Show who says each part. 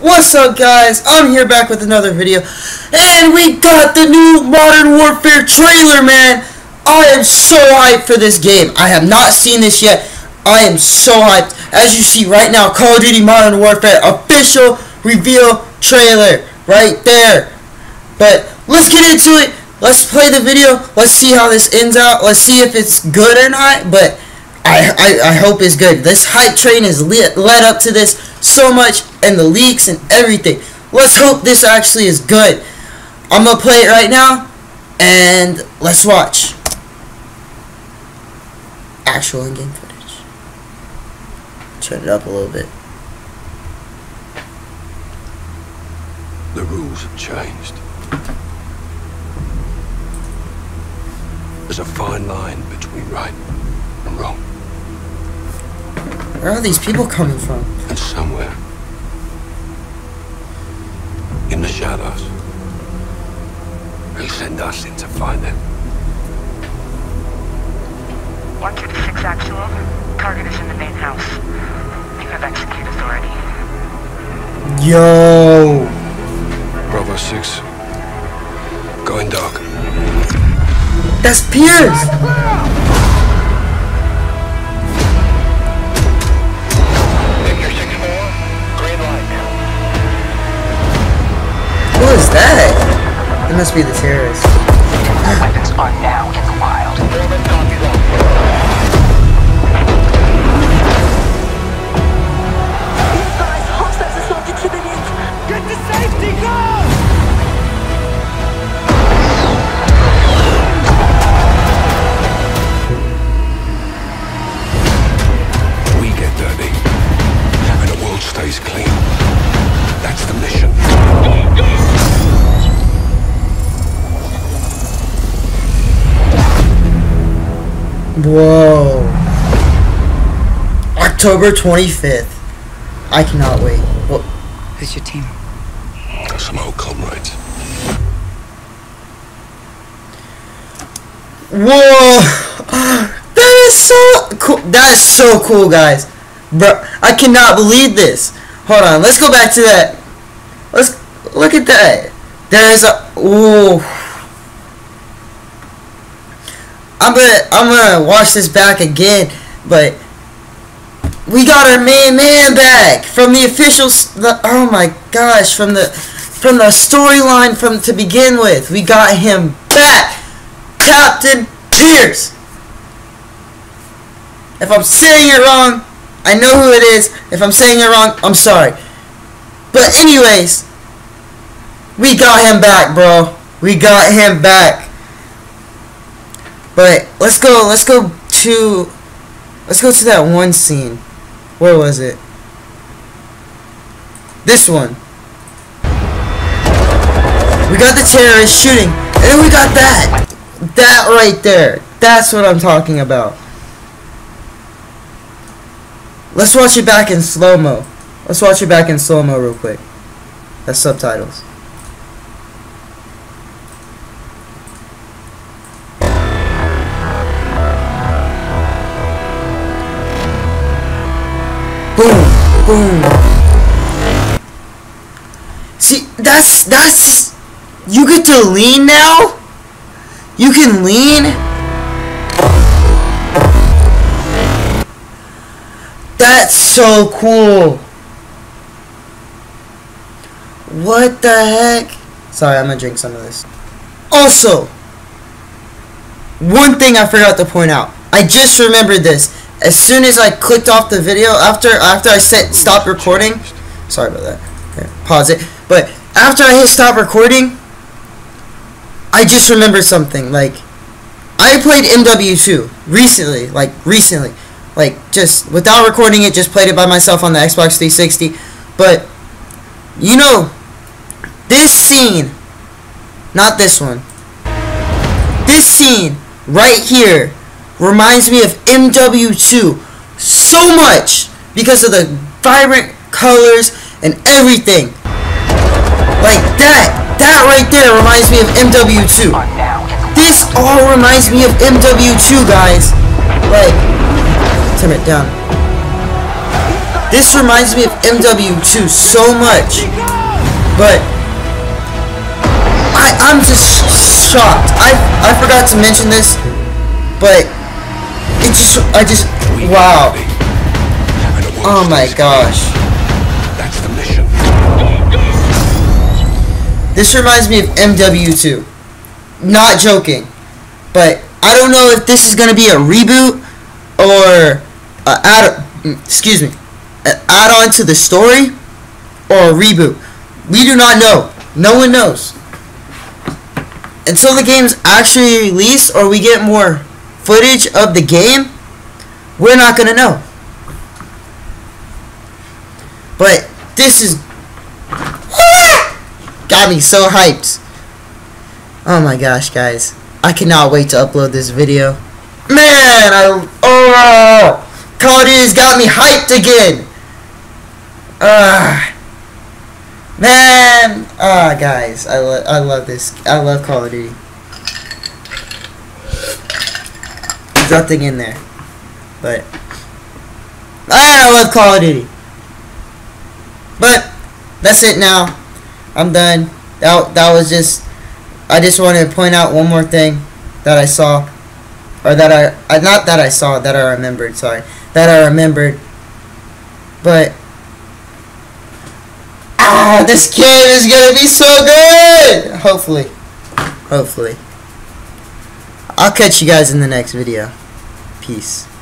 Speaker 1: What's up guys? I'm here back with another video and we got the new Modern Warfare trailer man. I am so hyped for this game. I have not seen this yet. I am so hyped. As you see right now, Call of Duty Modern Warfare official reveal trailer right there. But let's get into it. Let's play the video. Let's see how this ends out. Let's see if it's good or not. But I, I, I hope it's good. This hype train has led up to this so much and the leaks and everything. Let's hope this actually is good. I'm to play it right now and let's watch. Actual in-game footage. Turn it up a little bit.
Speaker 2: The rules have changed. There's a fine line between right and wrong.
Speaker 1: Where are these people coming from?
Speaker 2: And somewhere in the shadows, they send us in to find them.
Speaker 3: 126 actual. Target is in the main house. You have execute authority.
Speaker 1: Yo!
Speaker 2: Bravo 6. Going dark.
Speaker 1: That's Pierce! Who is that? It must be the terrorist.
Speaker 2: Oh
Speaker 1: Whoa. October 25th. I cannot wait. Wha-
Speaker 3: Who's your team?
Speaker 2: Some old comrades.
Speaker 1: Whoa! That is so cool. That is so cool, guys. Bro, I cannot believe this. Hold on, let's go back to that. Let's look at that. There is a. Ooh. I'm gonna I'm gonna watch this back again, but we got our main man back from the official. The, oh my gosh, from the from the storyline from to begin with, we got him back, Captain Pierce. If I'm saying it wrong, I know who it is. If I'm saying it wrong, I'm sorry. But anyways, we got him back, bro. We got him back. But let's go. Let's go to. Let's go to that one scene. Where was it? This one. We got the terrorist shooting, and then we got that. That right there. That's what I'm talking about. Let's watch it back in slow mo. Let's watch it back in slow mo real quick. That's subtitles. Boom, boom. See, that's that's you get to lean now. You can lean. That's so cool. What the heck? Sorry, I'm gonna drink some of this. Also, one thing I forgot to point out. I just remembered this. As soon as I clicked off the video, after after I set stop recording, sorry about that. Here, pause it. But after I hit stop recording, I just remembered something. Like, I played MW2 recently. Like recently, like just without recording it, just played it by myself on the Xbox 360. But you know, this scene, not this one. This scene right here reminds me of MW2 so much because of the vibrant colors and everything. Like that, that right there reminds me of MW2.
Speaker 3: Are now in the
Speaker 1: This all reminds me of MW2, guys. Like, turn it down. This reminds me of MW2 so much. But I I'm just shocked. I I forgot to mention this, but it just I just wow.
Speaker 2: And the world
Speaker 1: Oh my gosh.
Speaker 2: That's the mission.
Speaker 1: This reminds me of MW2. Not joking. But I don't know if this is going to be a reboot or a add excuse me, an add-on to the story or a reboot. We do not know. No one knows. Until the game's actually released or we get more footage of the game, we're not going to know. But this is got me so hyped. Oh my gosh, guys. I cannot wait to upload this video. Man, I oh Call of Duty's got me hyped again. Ah. man, ah guys, I love I love this. I love Call of Duty. There's nothing in there. But I love Call of Duty. But that's it now. I'm done. That that was just. I just wanted to point out one more thing that I saw, or that I, I not that I saw that I remembered. Sorry, that I remembered. But ah, this game is gonna be so good. Hopefully, hopefully. I'll catch you guys in the next video. Peace.